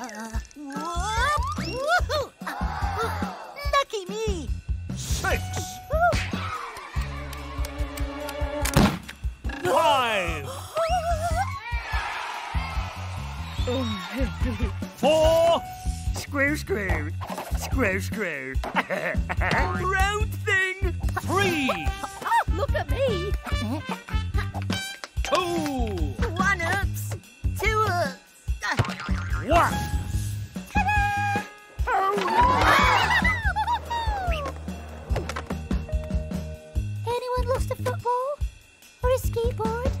Uh, whoop. Uh, lucky me. Six. Five. Four. Screw, screw. Screw, screw. Round thing. Three. Oh, look at me. One. Anyone lost a football? Or a skateboard?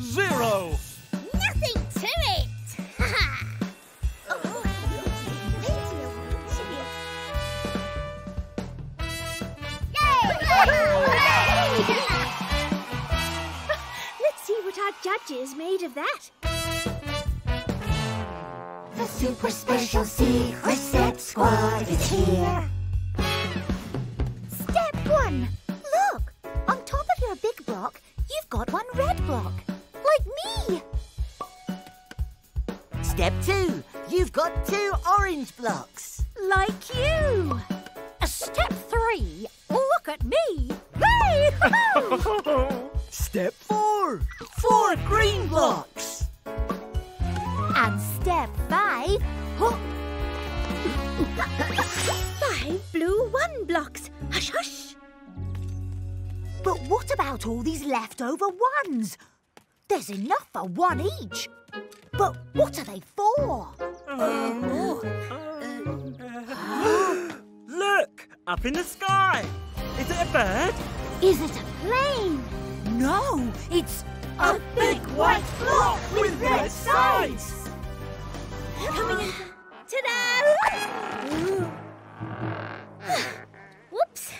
Zero. Nothing to it! Let's see what our judges made of that. The super special secret set squad is here. Step one. Look, on top of your big block, you've got one red block. Like me. Step two, you've got two orange blocks. Like you. Step three. Look at me. Hey! Step four, four green blocks. Five. Oh. blue one blocks. Hush, hush. But what about all these leftover ones? There's enough for one each. But what are they for? Look, up in the sky. Is it a bird? Is it a plane? No, it's A big white block with red sides. Coming in. Ta-da! Whoops.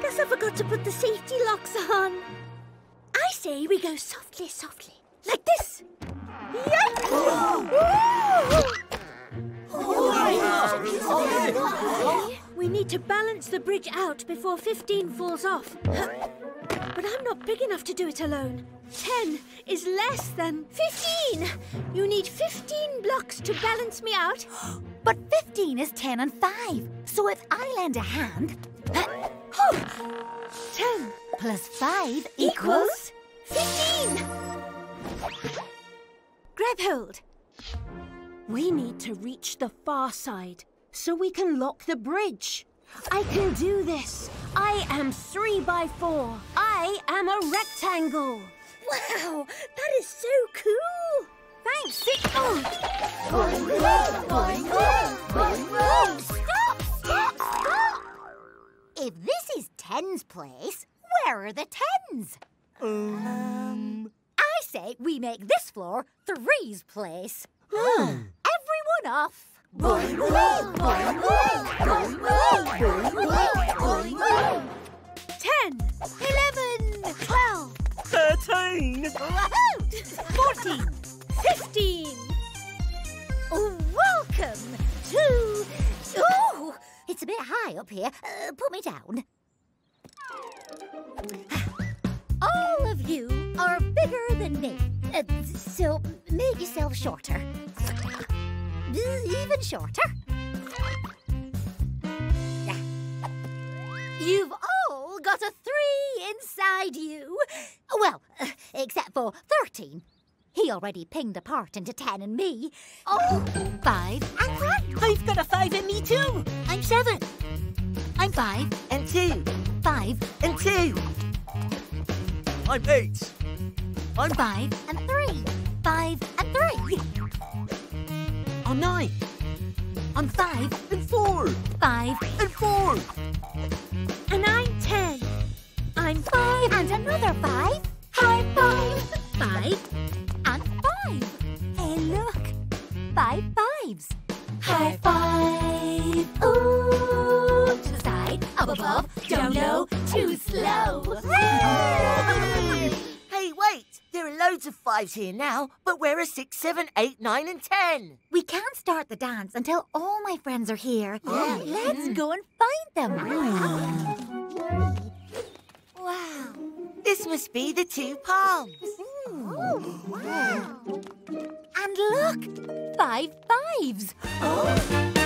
Guess I forgot to put the safety locks on. I say we go softly, softly. Like this. We need to balance the bridge out before 15 falls off. But I'm not big enough to do it alone. 10 is less than 15. You need 15 blocks to balance me out. but 15 is 10 and 5. So if I lend a hand, 10 plus 5 equals 15. Grab hold. We need to reach the far side so we can lock the bridge. I can do this. I am three by four. I am a rectangle. Wow, that is so cool. Thanks. Stop! Stop! Stop! If this is Ten's place, where are the tens? Um. I say we make this floor Three's place. Everyone off. Ten, eleven, twelve, Thirteen. fourteen, fifteen. Oh, welcome to. Oh, it's a bit high up here. Uh, put me down. All of you are bigger than me, uh, so make yourself shorter. Even shorter. You've all got a three inside you. Well, uh, except for 13. He already pinged apart into 10 and me. Oh, five and one. I've got a five in me too. I'm seven. I'm five And two. five And two. I'm eight. I'm five and three. I'm nine. I'm five And four. five And four. And I'm ten. I'm five and another five. High five. Five and five. Hey, look. Five fives. High five. Ooh. To the side, up above, down low, too slow. Loads of fives here now, but where are six, seven, eight, nine, and ten? We can't start the dance until all my friends are here. Let's go and find them. Wow. This must be the two palms. Oh, wow. And And look! Five fives! Oh.